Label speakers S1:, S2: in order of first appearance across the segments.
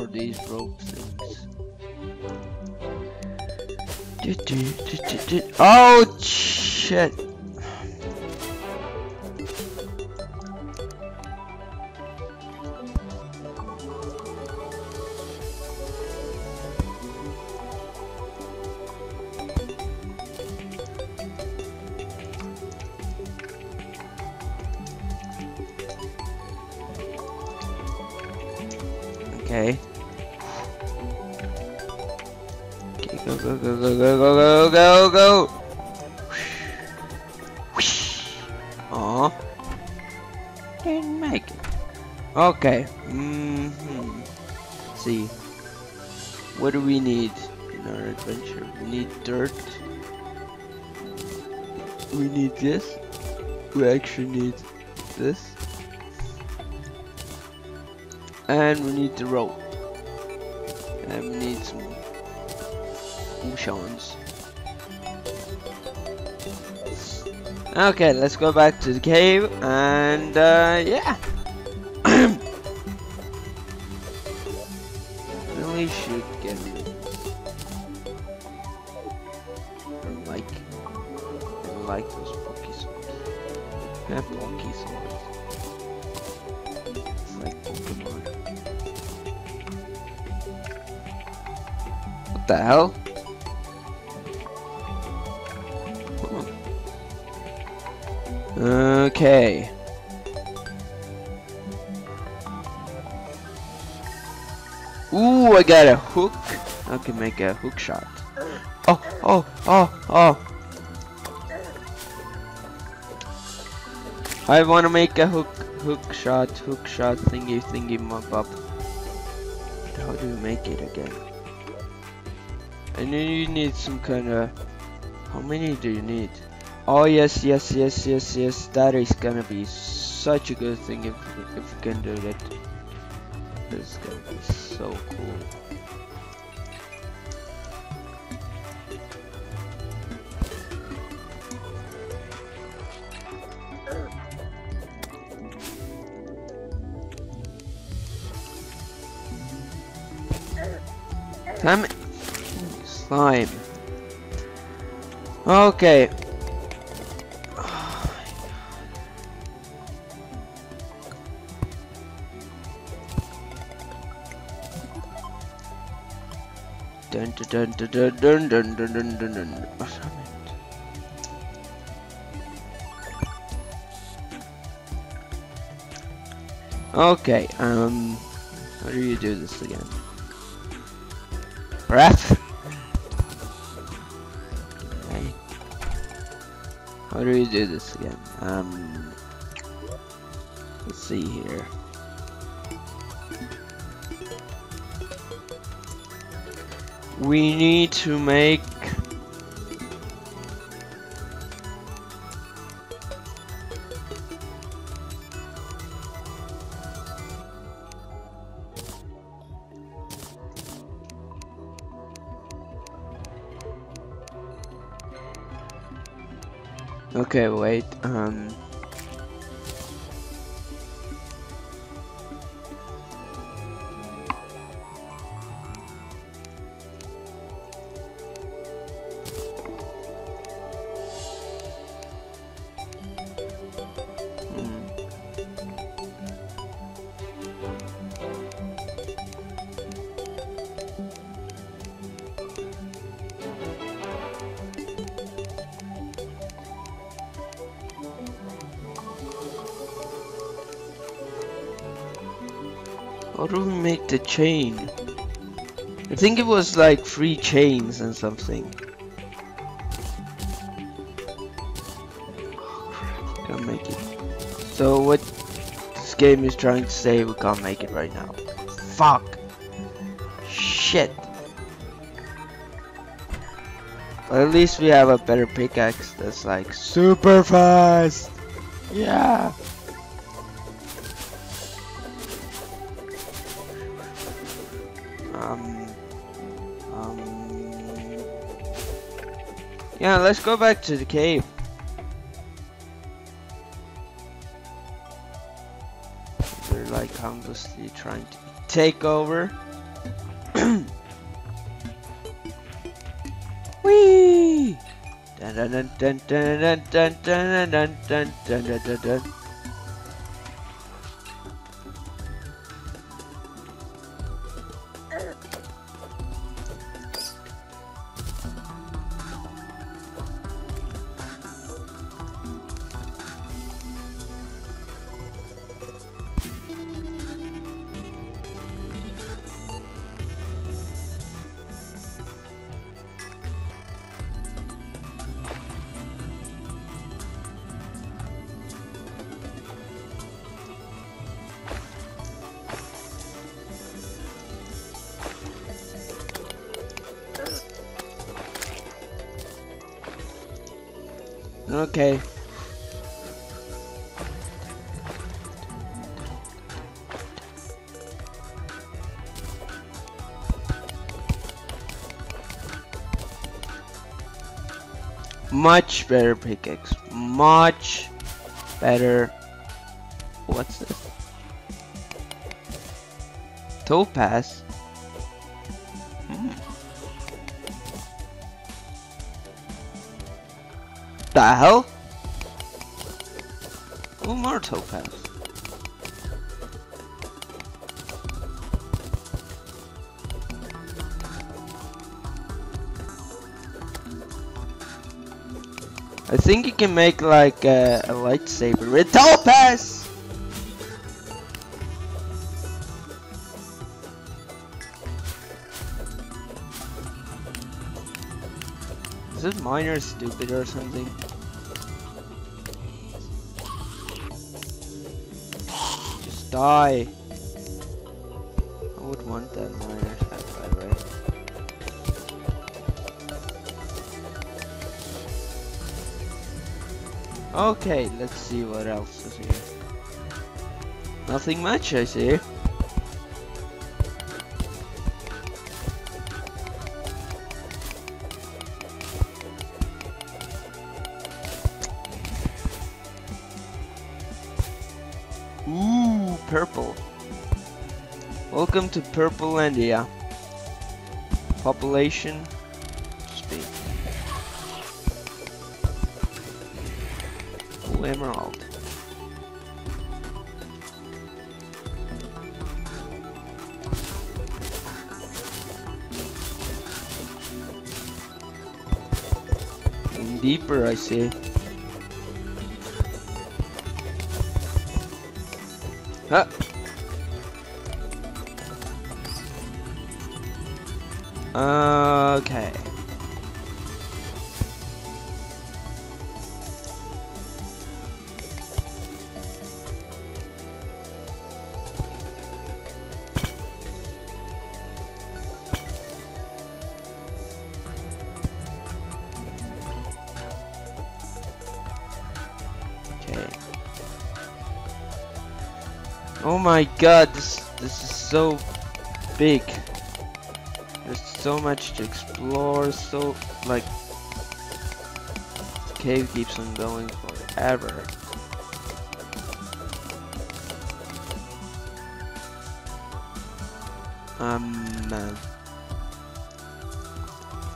S1: more of these broke things. Oh shit! Didn't make it. Okay. Mm hmm see. What do we need in our adventure? We need dirt. We need this. We actually need this. And we need the rope. And we need some Ushans. Okay, let's go back to the cave and uh, yeah. really should get I don't like I like those Poké swords. Yeah, Poké swords. It's like Pokemon. What the hell? Okay. Ooh, I got a hook. I can make a hook shot. Oh, oh, oh, oh. I want to make a hook, hook shot, hook shot, thingy, thingy, mop up. How do you make it again? And then you need some kind of. How many do you need? Oh yes, yes, yes, yes, yes. That is gonna be such a good thing if if you can do that. This is gonna be so cool. Damn it. Slime. Okay. Dun dun dun dun dun dun dun dun dun. Okay, um, how do you do this again? Breath? Okay. How do you do this again? Um, let's see here. We need to make Okay, wait. Um How do we make the chain? I think it was like three chains and something. Can't make it. So what this game is trying to say, we can't make it right now. Fuck. Shit. But at least we have a better pickaxe that's like super fast. Yeah. Yeah, let's go back to the cave. They're like humblessly trying to take over. Whee! Dun dun dun dun dun dun dun dun dun dun dun dun dun dun Much better pickaxe. Much better. What's this? Topaz? Hmm. The hell? Oh, more topaz. I think you can make like a, a lightsaber with topaz. Is this miner stupid or something? Just die. Okay, let's see what else is here. Nothing much, I see. Ooh, purple. Welcome to Purplelandia. Population, Ooh, emerald. And deeper, I see. Huh. Uh, okay. Okay. My god, this this is so big. There's so much to explore, so like the cave keeps on going forever. Um uh,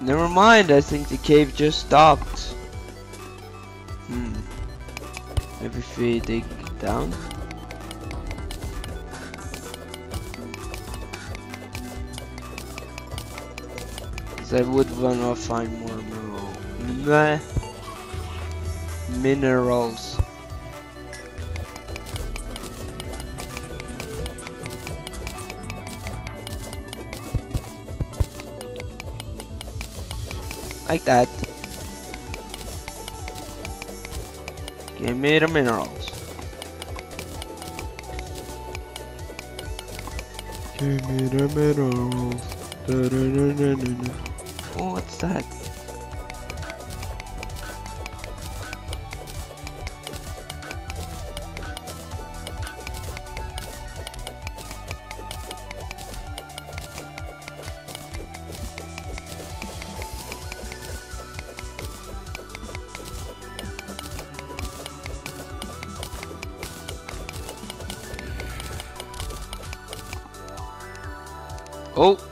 S1: Never mind, I think the cave just stopped. Hmm. Maybe if we dig down? I would wanna find more. Minerals. Like that. Give me the minerals. Give me the minerals. Da -da -da what's that? Oh.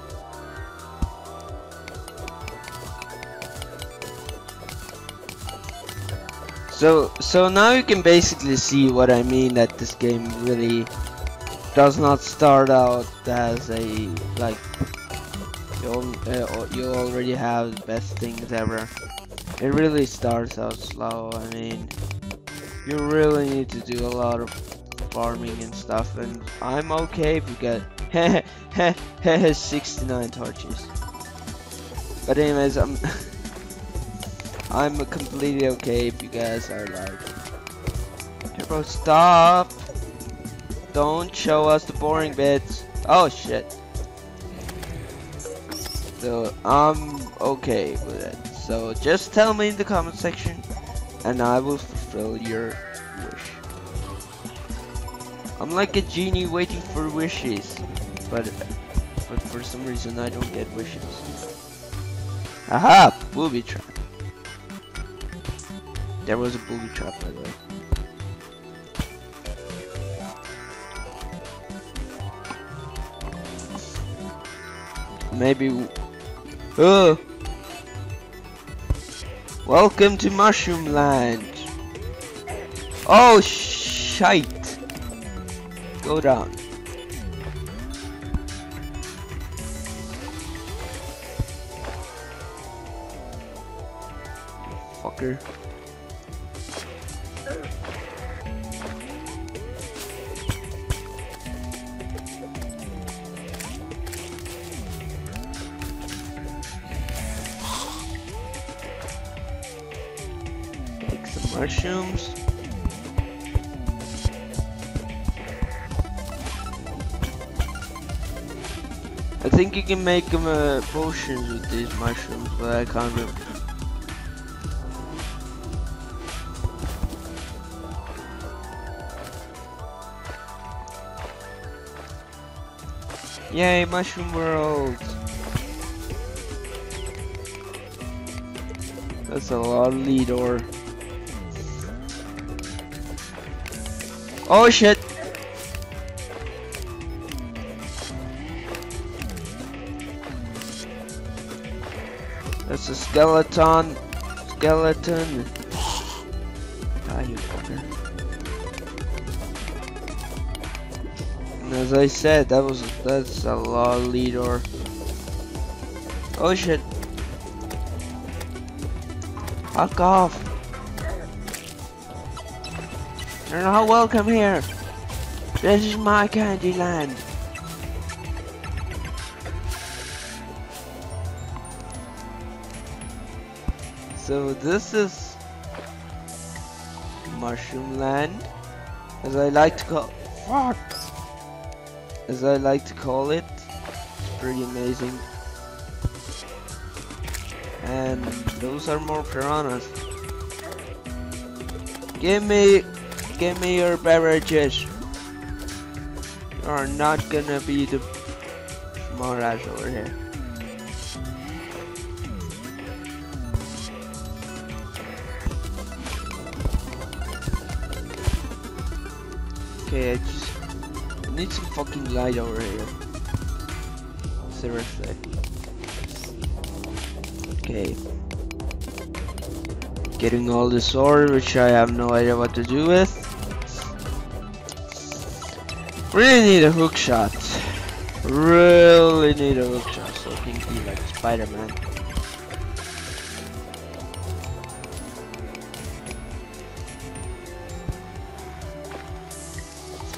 S1: So, so now you can basically see what I mean that this game really does not start out as a, like, you, uh, you already have the best things ever. It really starts out slow, I mean, you really need to do a lot of farming and stuff, and I'm okay if you get 69 torches. But anyways, I'm I'm completely okay if you guys are like, Turbo, stop! Don't show us the boring bits. Oh shit. So I'm okay with it. So just tell me in the comment section, and I will fulfill your wish. I'm like a genie waiting for wishes, but but for some reason I don't get wishes. Aha! Booby trap. There was a booby trap by the way. Maybe. Oh! Welcome to Mushroom Land. Oh shite! Go down. Fucker. I think you can make them uh, potions with these mushrooms, but I can't remember. Yay, Mushroom World! That's a lot of lead ore. Oh shit! Skeleton. Skeleton. Ah, you fucker. And as I said, that was that's a lot of lead. Oh shit! Fuck off! You're not welcome here. This is my candy land. So this is Mushroom Land, as I like to call. Fuck. As I like to call it. It's pretty amazing. And those are more piranhas. Give me, give me your beverages. You are not gonna be the ass over here. Okay, I just I need some fucking light over here. Seriously. Okay. Getting all this ore, which I have no idea what to do with. Really need a hook shot. Really need a hook shot so I can be like Spider-Man.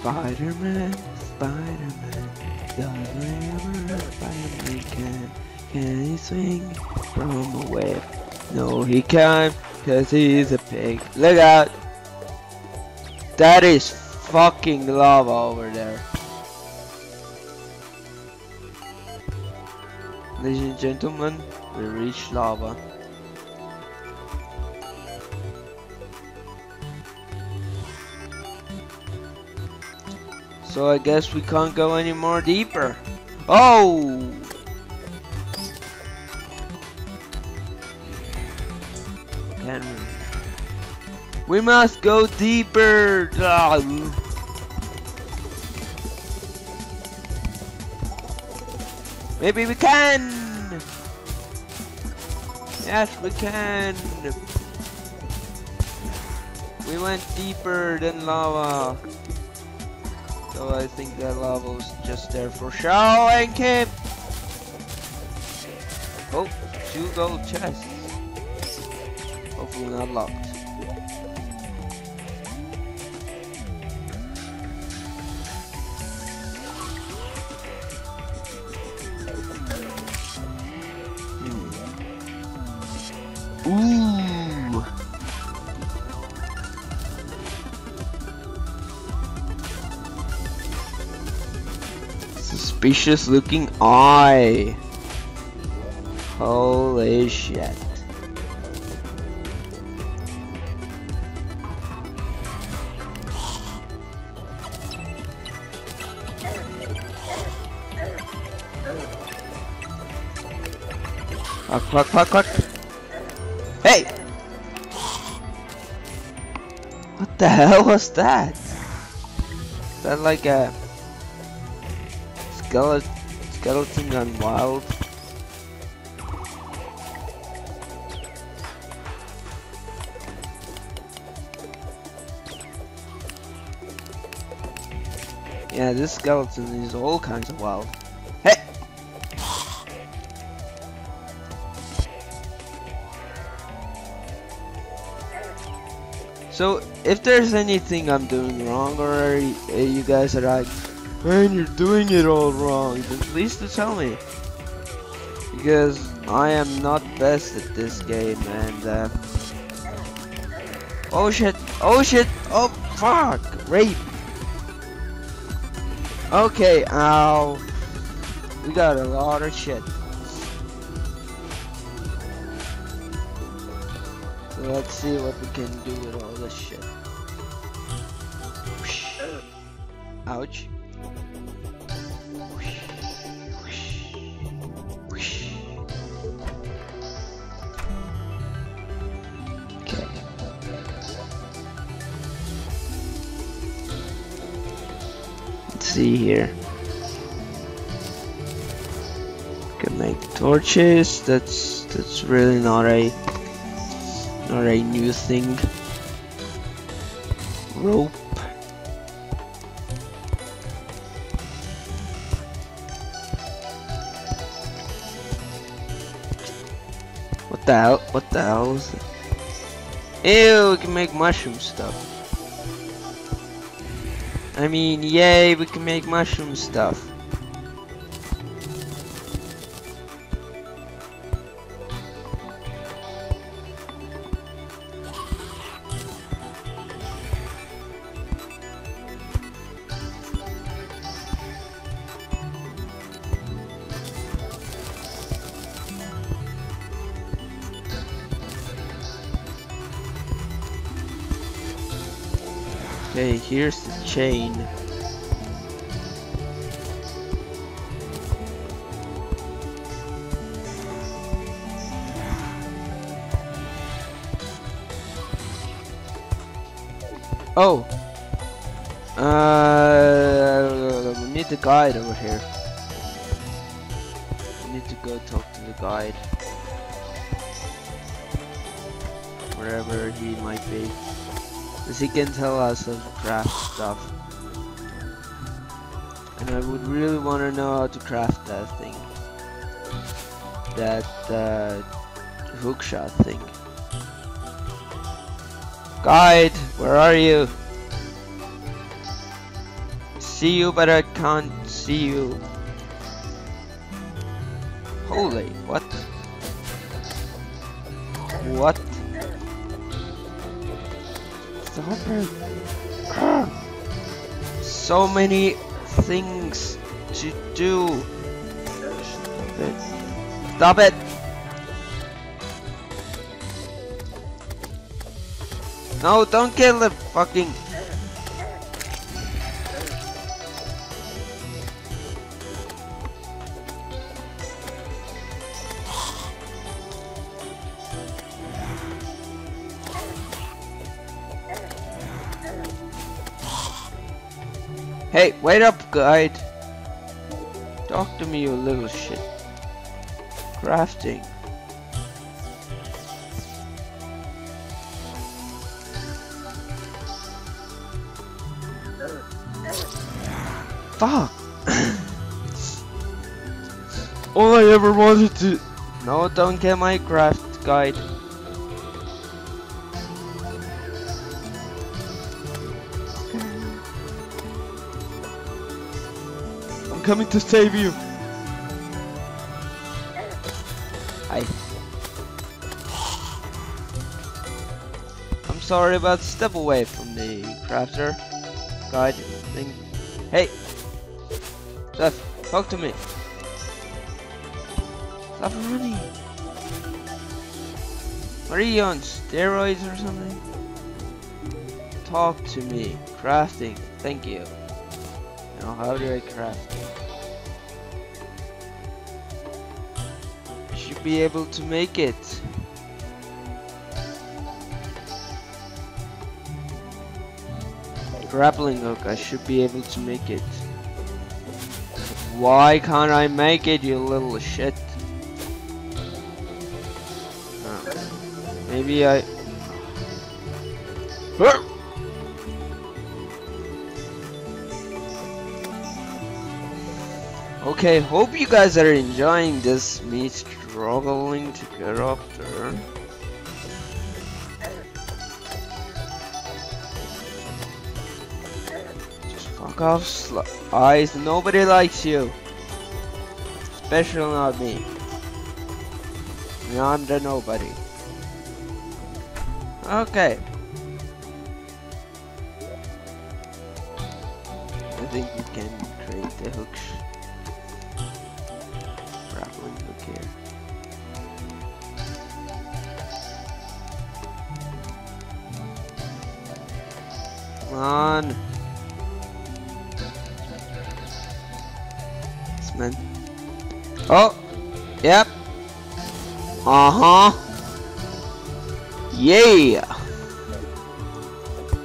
S1: Spider-Man, Spider-Man, whatever Spider-Man can. Can he swing from a web? No, he can't, cause he's a pig. Look out! That is fucking lava over there. Ladies and gentlemen, we reached lava. So I guess we can't go any more deeper. Oh! Can we? We must go deeper! Ah. Maybe we can! Yes, we can! We went deeper than lava. So I think that lava was just there for show and camp. Oh, two gold chests. Hopefully not locked. Suspicious looking eye. Holy shit. Quack, quack, quack, quack. Hey! What the hell was that? Is that like a skeleton, skeleton gone wild? Yeah, this skeleton is all kinds of wild. Hey! So, if there's anything I'm doing wrong or eh, you guys are like, man, you're doing it all wrong, then please do tell me. Because I am not best at this game and uh, Oh shit, oh shit, oh fuck, rape. Okay, ow. We got a lot of shit. So let's see what we can do with all this shit. Ouch. See here. Can make torches. That's that's really not a not a new thing. Rope. What the hell? What the hell is it? Ew, we can make mushroom stuff. I mean, yay, we can make mushroom stuff. Okay, here's the chain. Oh! Uh, we need the guide over here. We need to go talk to the guide. Wherever he might be. Because he can tell us to craft stuff. And I would really want to know how to craft that thing. That uh, hookshot thing. Guide, where are you? See you, but I can't see you. Holy? What? Stop. So many things to do. Stop it. No, don't kill the fucking. Hey, wait up, guide. Talk to me, you little shit. Crafting. Fuck! All I ever wanted to... No, don't get my craft guide. I'm coming to save you. Hi. I'm sorry about step away from the crafter guide thing. Hey! Seth, talk to me. Stop running. Are you on steroids or something? Talk to me. Crafting. Thank you. Now how do I craft? Should be able to make it. Grappling hook, I should be able to make it. Why can't I make it, you little shit? Oh. Maybe I... Okay, hope you guys are enjoying this, me struggling to get up there. Just fuck off, eyes. Nobody likes you. Especially not me. I'm the nobody. Okay. I think you can create the hooks. Here. Come on. This man. Oh! Yep. Uh-huh. Yeah!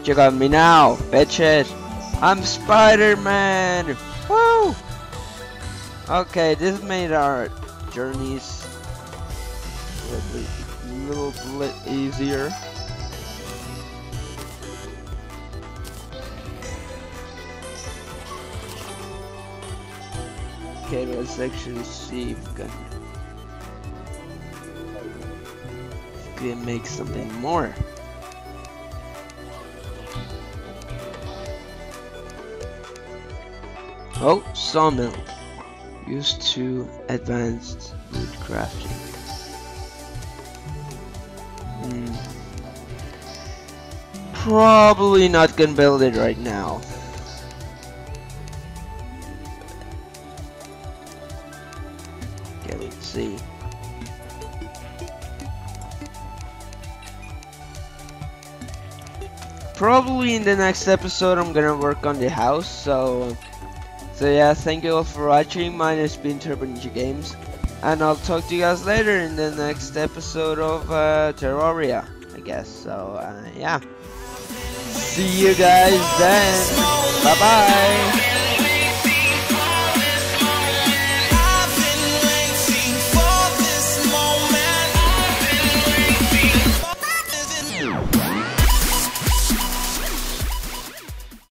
S1: Check out me now, bitches! I'm Spider-Man! Woo! Okay, this made our journeys a little bit easier. Okay, let's actually see if we can, can make something more. Oh, sawmill. Used to advanced wood crafting. Hmm. Probably not gonna build it right now. Okay, let's see. Probably in the next episode I'm gonna work on the house, so so yeah, thank you all for watching. My name has been Turbo Ninja Games, and I'll talk to you guys later in the next episode of uh, Terraria, I guess. So uh, yeah, see you guys then. Bye bye.